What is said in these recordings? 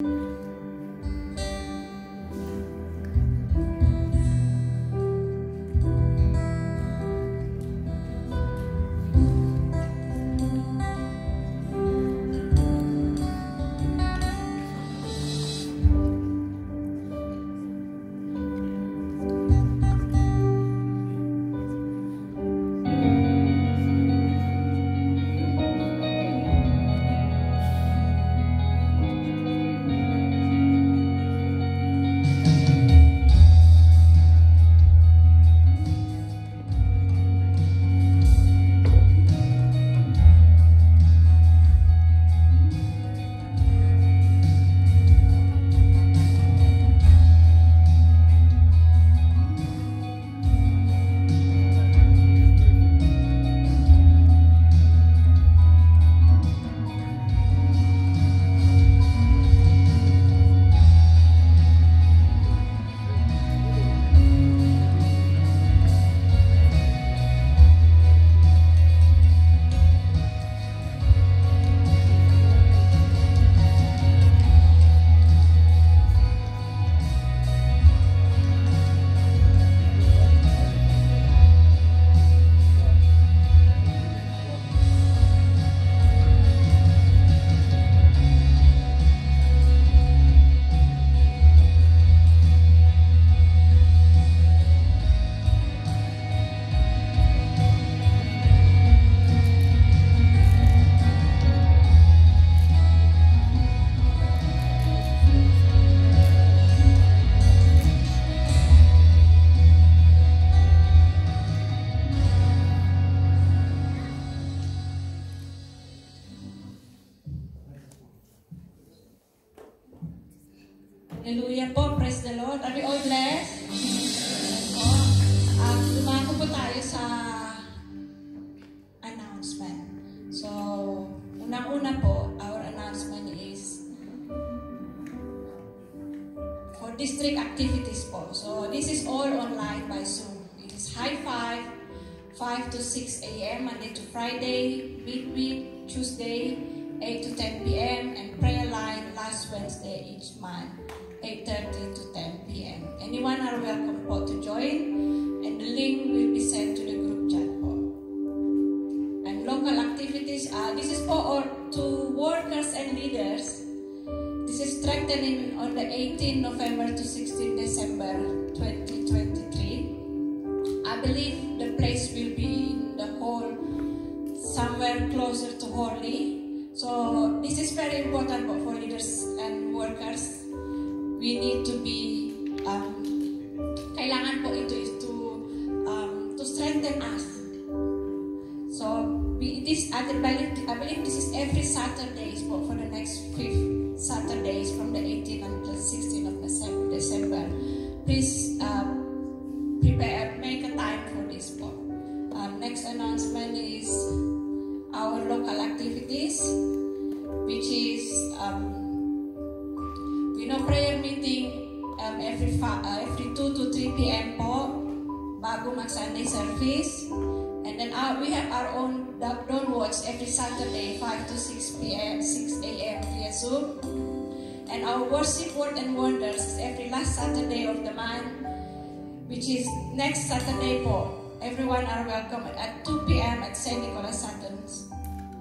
嗯。District activities po. So, this is all online by Zoom. It is high five, 5 to 6 a.m. Monday to Friday, midweek, Tuesday, 8 to 10 p.m. and prayer line last Wednesday each month. 8.30 to 10 p.m. Anyone are welcome po to strengthening on the 18 November to 16 December 2023. I believe the place will be in the hall somewhere closer to Horley. So this is very important for leaders and workers we need to be um, kailangan po ito is to um, to strengthen us so this I believe, I believe this is every Saturday po for the next fifth Saturdays from the 18th until the 16th of December please um, prepare make a time for this po um, next announcement is our local activities which is um, you know, prayer meeting um, every uh, every 2 to 3 p.m. po bago mag-Sunday service. And then uh, we have our own dawn watch every Saturday 5 to 6 p.m. 6 a.m. via Zoom. And our worship word and wonders is every last Saturday of the month, which is next Saturday po. Everyone are welcome at 2 p.m. at St. Nicholas Sutton's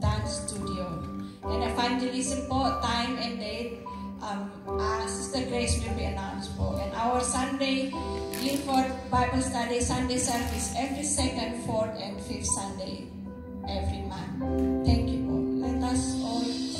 Dance Studio. And evangelism po, time and date um, uh, Sister Grace will be announced po. And our Sunday Guilford Bible Study Sunday service every second, fourth, and fifth Sunday every month. Thank you po. Let us all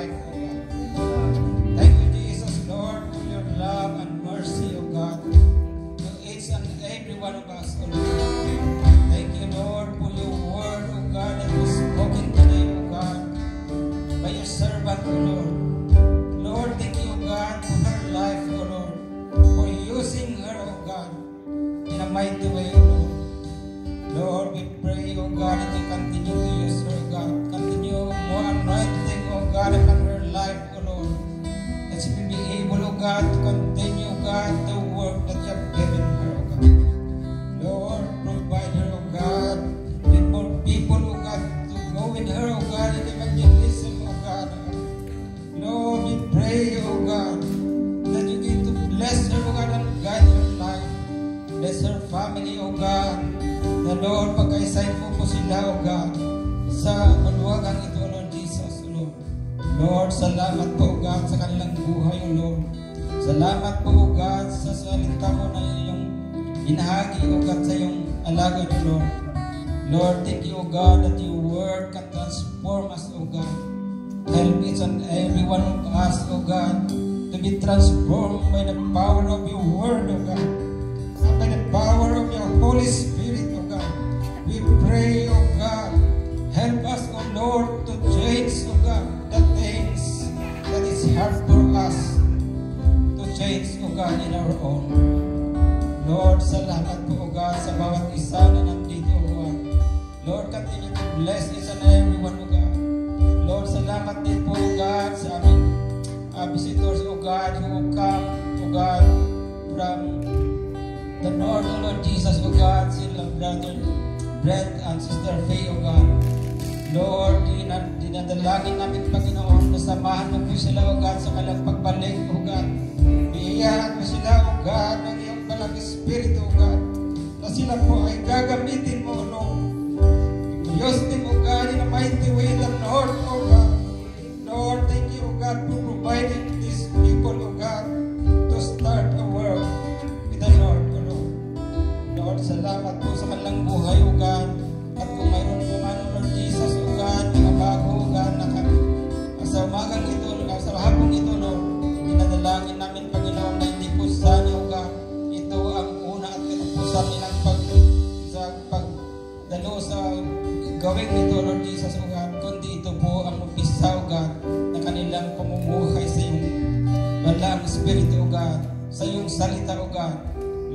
life, O God. Thank you, Jesus, Lord, for your love and mercy, O God, to each and every one of us, O Lord. Thank you, Lord, for your word, O God, that was spoken today, O God, by your servant, O Lord. Lord, thank you, God, for her life, O Lord, for using her, O God, in a mighty way, with her, O God, in evangelism, O God. Lord, we pray, O God, that you get to bless her, O God, and guide her life. Bless her family, O God. Na Lord, pagkaisay mo po sila, O God, sa maluwagang ito, Lord Jesus, O Lord. Lord, salamat po, O God, sa kanilang buhay, O Lord. Salamat po, O God, sa salita mo na iyong inahagi, O God, sa iyong alagad, O Lord. Lord, thank you, O God, that your word can transform us, O God. Help each and every one of us, O God, to be transformed by the power of your word, O God. And by the power of your Holy Spirit, O God. We pray, O God, help us, O Lord, to change, O God, the things that is hard for us to change, O God, in our own. Lord, salamat po, O God, sa bawat isa na. Lord, continue to bless each and every one, O God. Lord, salamat din po, O God, sa aming uh, visitors, O God, who come, O God, from the Lord, O Lord Jesus, O God, sila brother Brent and sister Faye, O God. Lord, dinadalangin namin, Panginoon, na samahan mo po sila, O God, sa kanilang pagbalik, O God. Iiyahan mo sila, O God, ng iyong balang Espiritu, O God, na sila po ay gagamitin mo, Lord. Use O God, in a mighty way, the Lord, O God. Lord, thank you, O God, for providing sa iyong salita, O God.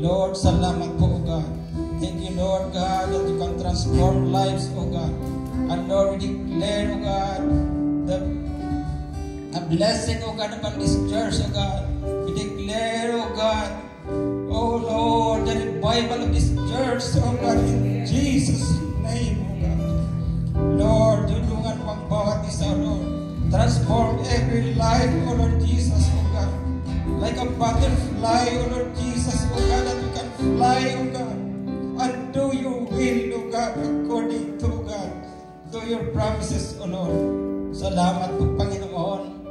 Lord, salamat po, O God. Thank you, Lord God, that you can transform lives, O God. And Lord, we declare, O God, the a blessing, O God, upon this church, O God. We declare, O God, O Lord, the revival of this church, O God, in Jesus' name, O God. Lord, tulungan mo ang bawat isa, Lord. Transform every life, O Lord Jesus, O. Like a butterfly, O Lord Jesus, O God, that we can fly, O God, and do your will, O God, according to, God, to your promises, O Lord. Salamat po, Panginoon,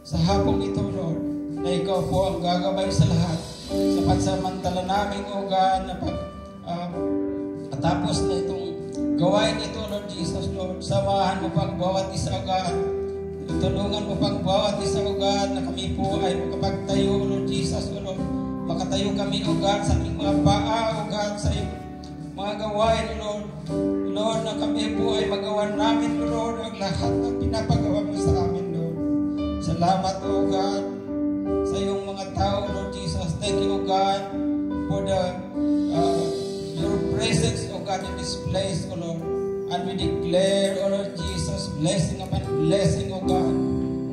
sa hapong ito, Lord, na ikaw po ang gagabay sa lahat sa pansamantala namin, O God, na pag, ah, tapos na itong gawain ito, Lord Jesus, Lord. Samahan mo pang bawat isa, O God. Tulungan mo pang bawat isa, O God, na kami po ay makapagtayo, O Lord Jesus, O Lord. Makatayo kami, O God, sa aming mga paa, O God, sa iyong mga gawain, O Lord. Lord, na kami po ay magawa namin, O Lord, ang lahat ng pinapagawa mo sa amin, Lord. Salamat, O God, sa iyong mga tao, Lord Jesus. Thank you, O God, for the uh, your presence, O God, in this place, O Lord. And we declare, O Lord Jesus, blessing upon blessing, O God.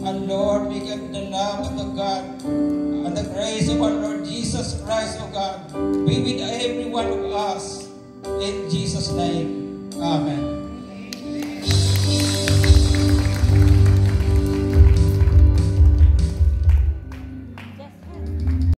And Lord, we give the love of the God and the grace of our Lord Jesus Christ, O God, be with every one of us. In Jesus' name, Amen.